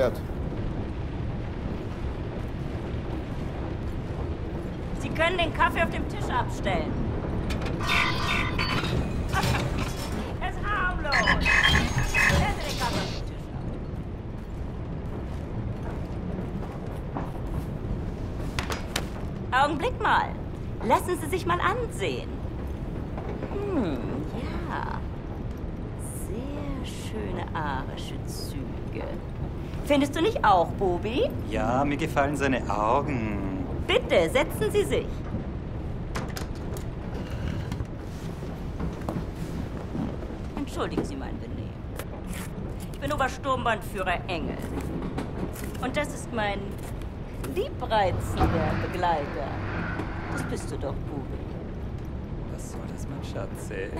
Gesperrt. Sie können den Kaffee auf dem Tisch abstellen. Es ist harmlos. Stellen Sie den Kaffee auf den Tisch ab. Augenblick mal. Lassen Sie sich mal ansehen. Hm, ja. Sehr schöne arische Züge. Findest du nicht auch, Bobi? Ja, mir gefallen seine Augen. Bitte, setzen Sie sich. Entschuldigen Sie mein Benehmen. Ich bin Obersturmbannführer Engel. Und das ist mein liebreizender Begleiter. Das bist du doch, Bubi. Was soll das, mein Schatz, ey?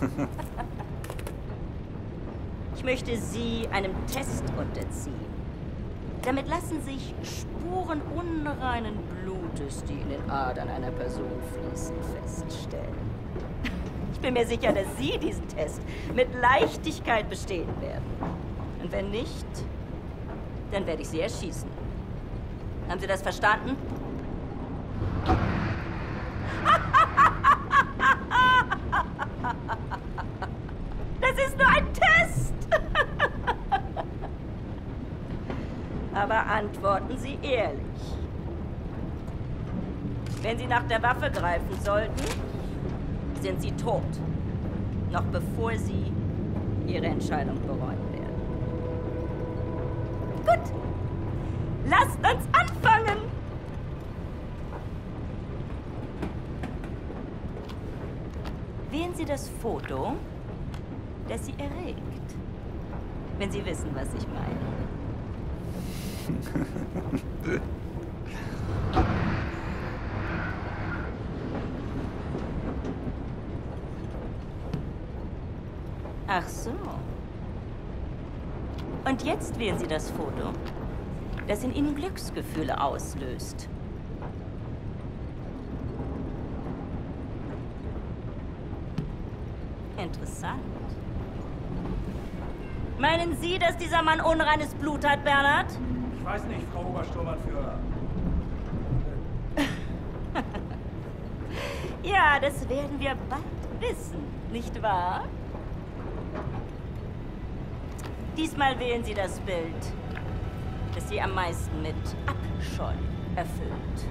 Möchte Sie einem Test unterziehen. Damit lassen sich Spuren unreinen Blutes, die in den Adern einer Person fließen, feststellen. Ich bin mir sicher, dass Sie diesen Test mit Leichtigkeit bestehen werden. Und wenn nicht, dann werde ich Sie erschießen. Haben Sie das verstanden? Das ist nur ein Test! Aber antworten Sie ehrlich. Wenn Sie nach der Waffe greifen sollten, sind Sie tot. Noch bevor Sie Ihre Entscheidung bereuen werden. Gut. Lasst uns anfangen! Wählen Sie das Foto, das Sie erregt. Wenn Sie wissen, was ich meine. Ach so. Und jetzt wählen Sie das Foto, das in Ihnen Glücksgefühle auslöst. Interessant. Meinen Sie, dass dieser Mann unreines Blut hat, Bernhard? Ich weiß nicht, Frau Obersturmanführer. Ja, das werden wir bald wissen, nicht wahr? Diesmal wählen Sie das Bild, das Sie am meisten mit Abscheu erfüllt.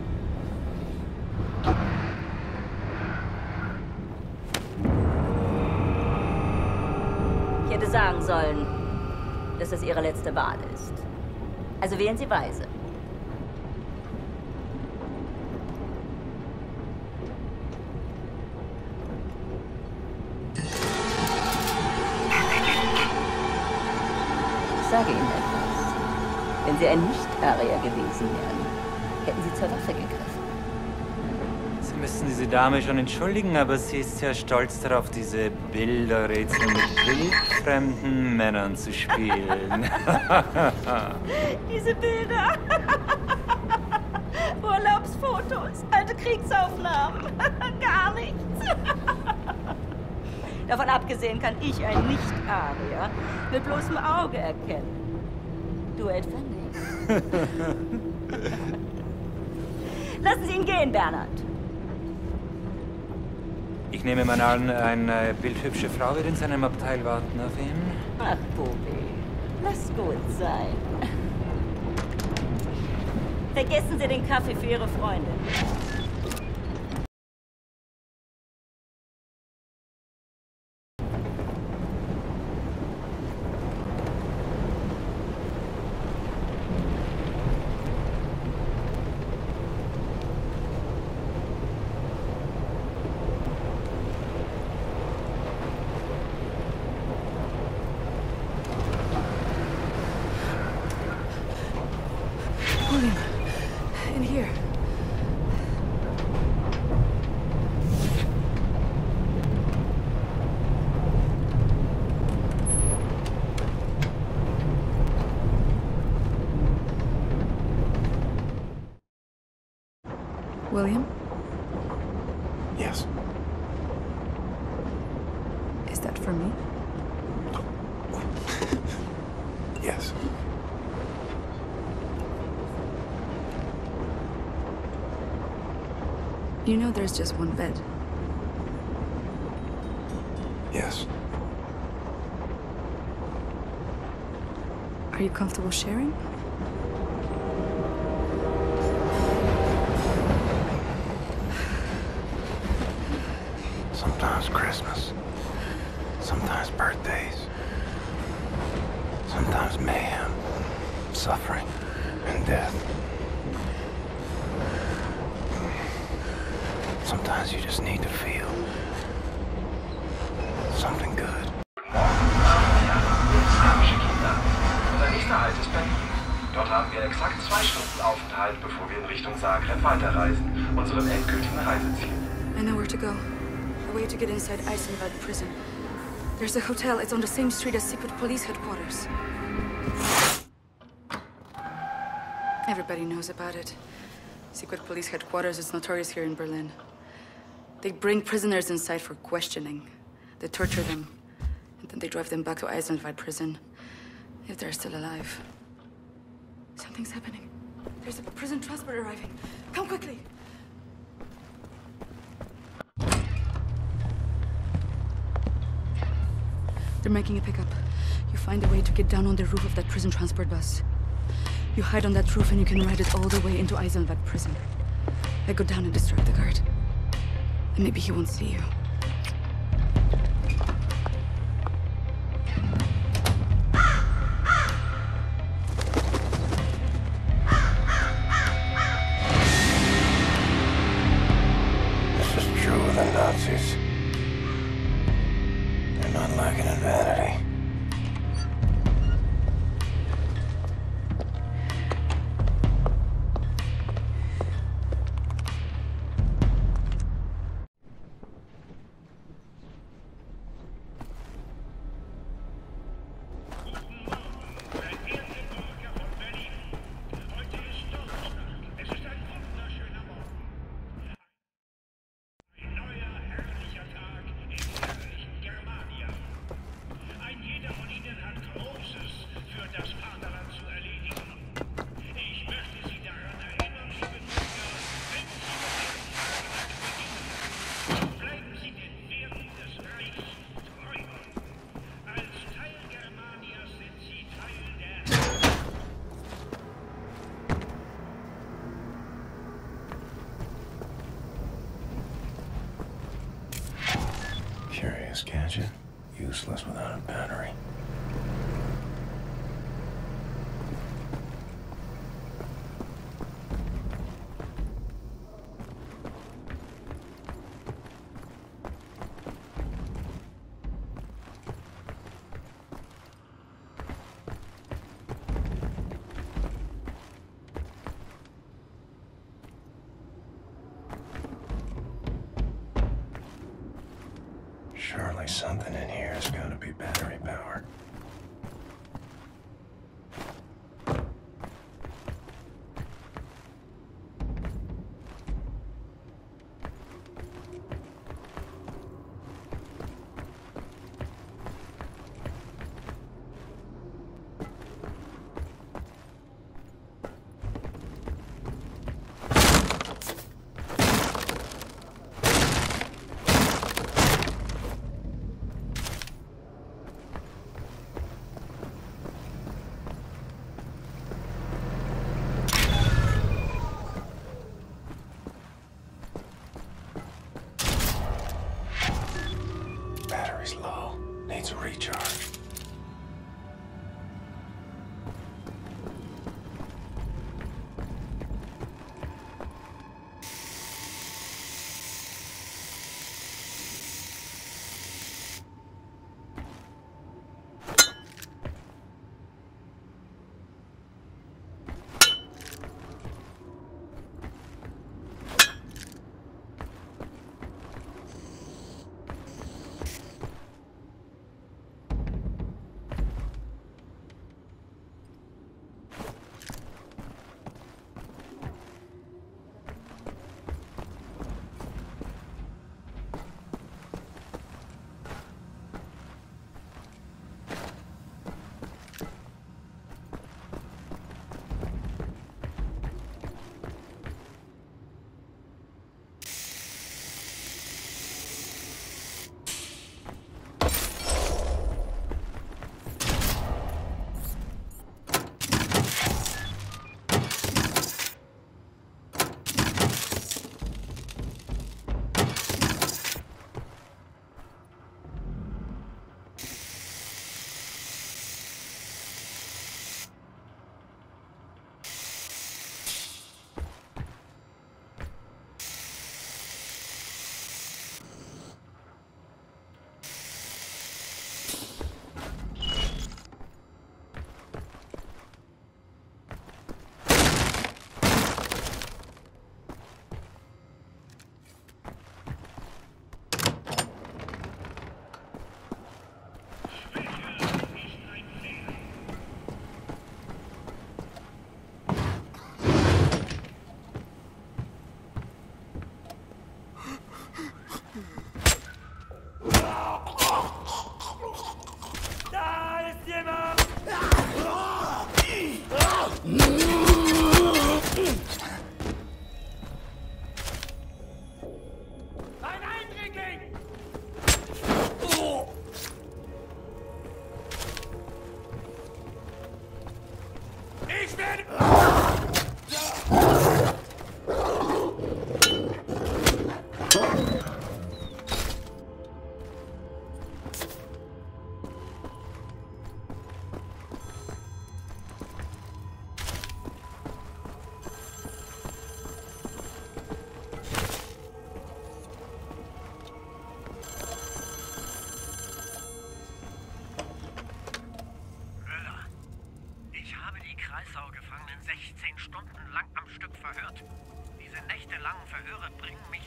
Ich hätte sagen sollen, dass das Ihre letzte Wahl ist. Also wählen Sie weise. Ich sage Ihnen etwas. Wenn Sie ein Nicht-Arier gewesen wären, hätten Sie zur Waffe gegriffen. Müssen diese Dame schon entschuldigen, aber sie ist sehr stolz darauf, diese Bilderrätsel mit wildfremden Männern zu spielen. Diese Bilder. Urlaubsfotos, alte Kriegsaufnahmen. Gar nichts. Davon abgesehen kann ich ein Nicht-Arier mit bloßem Auge erkennen. Du etwa nicht. Lassen Sie ihn gehen, Bernhard. Ich nehme mal an, eine bildhübsche Frau wird in seinem Abteil warten auf ihn. Ach, Bobi, lass gut sein. Vergessen Sie den Kaffee für Ihre Freundin. For me? Yes. You know there's just one bed. Yes. Are you comfortable sharing? Sometimes Christmas. Sometimes birthdays. Sometimes mayhem, suffering, and death. Sometimes you just need to feel something good. Halt ist Berlin. Dort haben wir exakt zwei Stunden Aufenthalt, bevor wir in Richtung Zagreb weiterreisen, unserem endgültigen Reiseziel. I know where to go. A way to get inside Eisenwald prison. There's a hotel. It's on the same street as secret police headquarters. Everybody knows about it. Secret police headquarters is notorious here in Berlin. They bring prisoners inside for questioning. They torture them. And then they drive them back to Eisenwald prison. If they're still alive. Something's happening. There's a prison transport arriving. Come quickly. They're making a pickup. You find a way to get down on the roof of that prison transport bus. You hide on that roof and you can ride it all the way into Eisenwald prison. I go down and distract the guard. And maybe he won't see you. Something in here has got to be battery powered.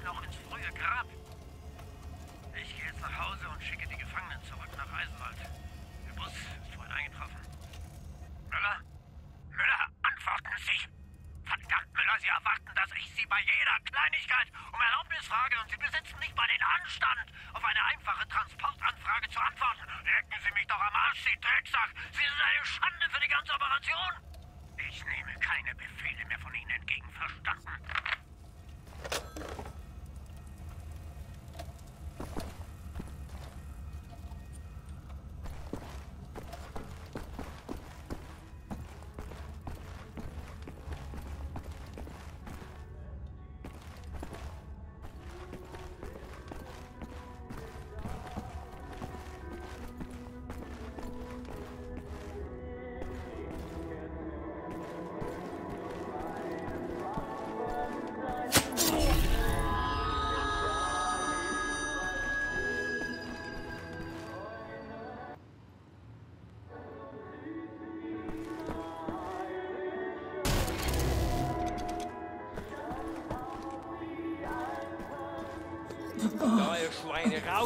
Noch ins frühe Grab. Ich gehe jetzt nach Hause und schicke die Gefangenen zurück nach Eisenwald. Der Bus ist vorhin eingetroffen. Müller? Müller, antworten Sie! Verdammt, Müller, Sie erwarten, dass ich Sie bei jeder Kleinigkeit um Erlaubnis frage und Sie besitzen nicht mal den Anstand, auf eine einfache Transportanfrage zu antworten. Lecken Sie mich doch am Arsch, Sie Drecksack! Sie sind eine Schande für die ganze Operation! Ich nehme keine Befehle mehr von Ihnen entgegen, verstanden?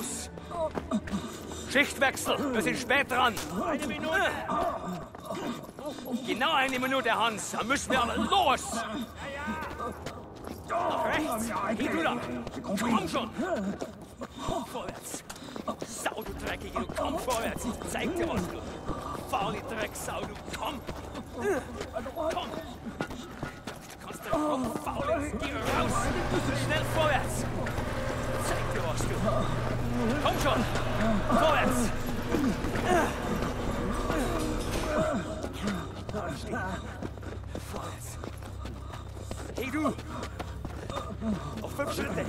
Raus! Schichtwechsel, wir sind spät dran. Eine Minute. Genau eine Minute, Hans. Dann müssen wir aber los. Nach rechts. Geh du da. Komm schon. Vorwärts. Sau, du Dreckige, du komm vorwärts. Ich zeig dir was, du faule Drecksau, du komm. Komm. Du kannst doch noch faul jetzt. Geh raus. Schnell vorwärts. Komm schon. Vorwärts. Vorwärts. Hey, du. Auf fünf Schritte.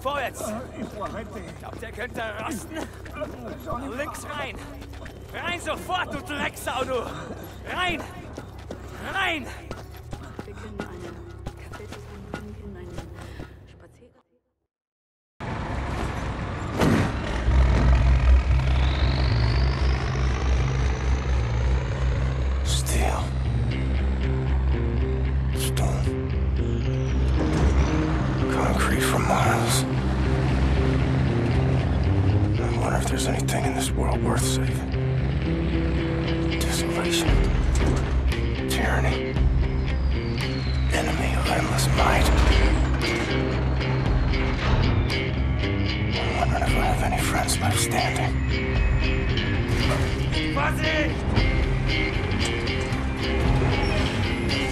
Vorwärts. Glaubt, ihr könnt da rasten? Links rein. Rein sofort, du Drecksau, du. Rein. Rein. There's anything in this world worth saving. Desolation. Tyranny. Enemy of endless might. I'm wondering if I have any friends left standing.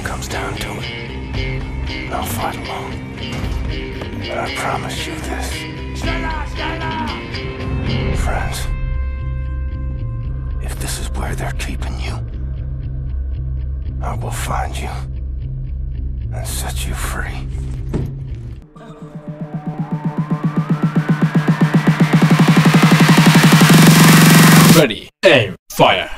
comes down to it, I'll fight alone. But I promise you this. Friends, if this is where they're keeping you, I will find you and set you free. Ready, aim, fire.